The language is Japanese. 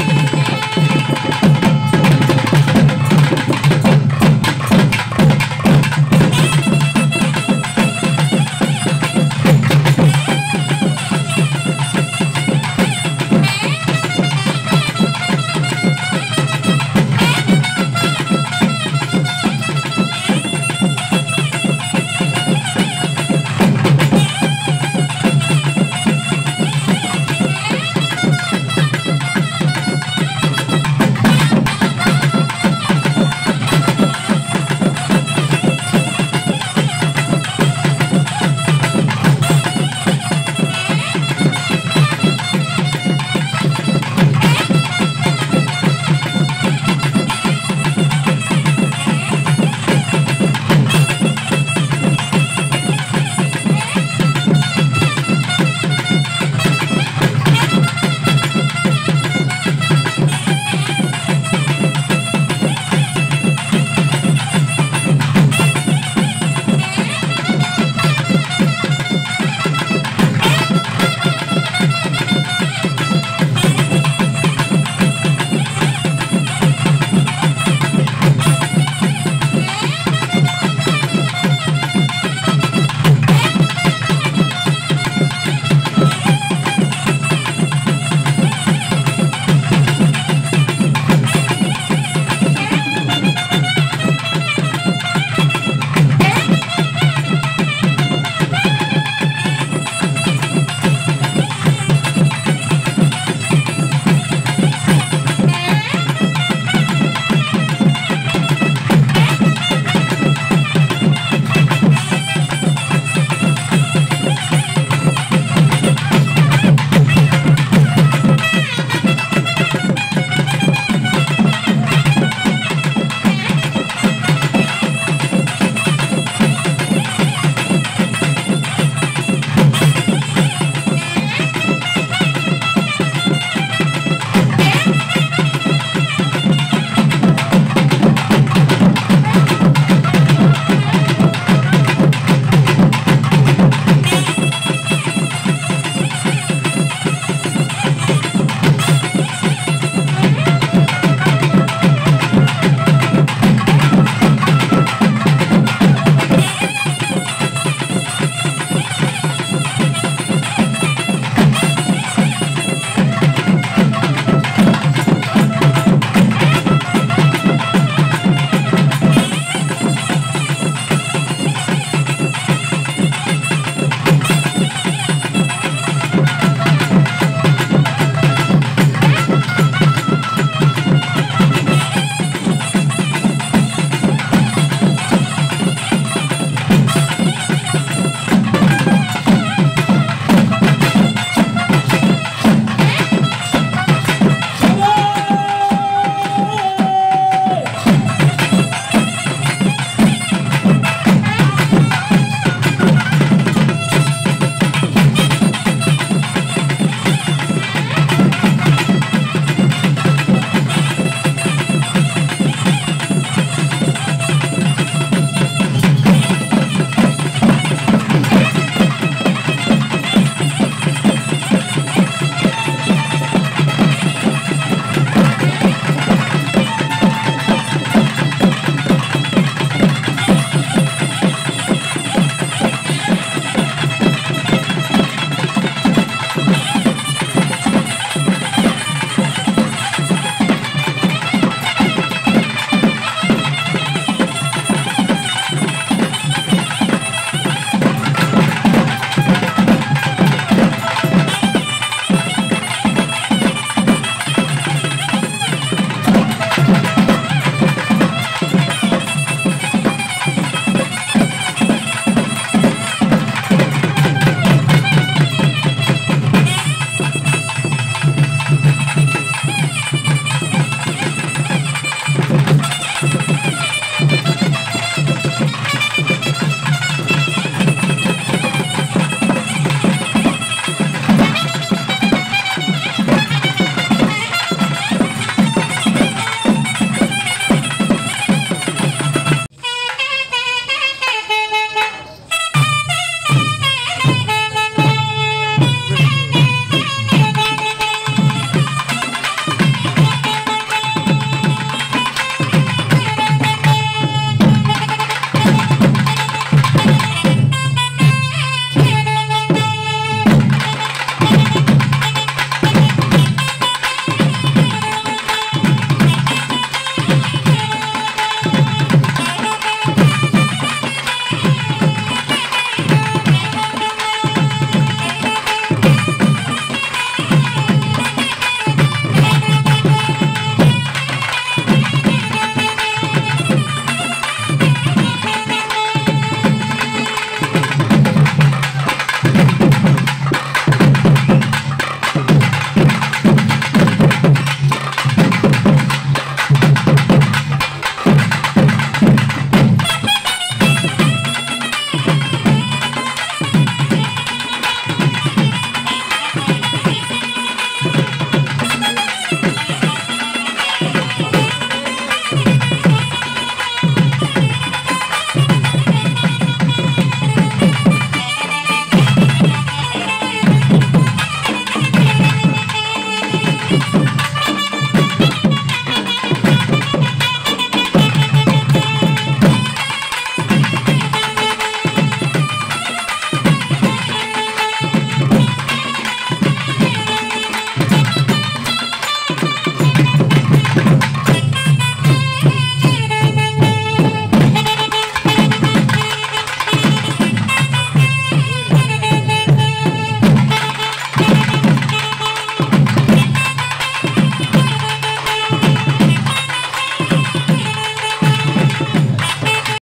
ハハハハ。